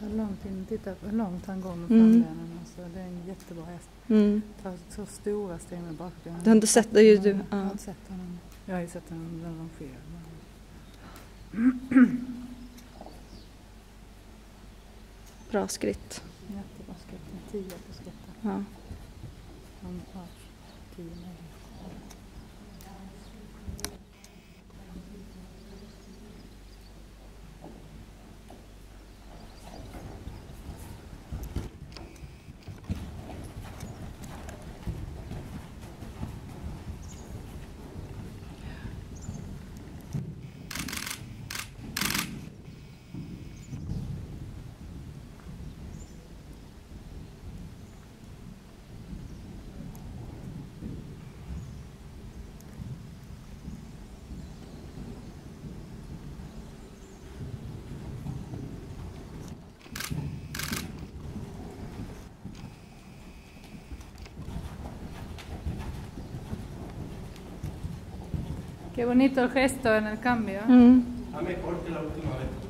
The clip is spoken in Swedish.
Martin, titta hur långt han går med Mm. frambenen. Alltså, det är en jättebra häst. Mm. Tar så stora steg med bakbenen. Du har inte sett det ju du. Jag har inte sett honom. Jag har ju sett honom när de sker. Bra skritt. Jättebra skott. En tia på skottet. Ja. Han har tio meter. Qué bonito el gesto en el cambio. Mm. A me corte la última vez.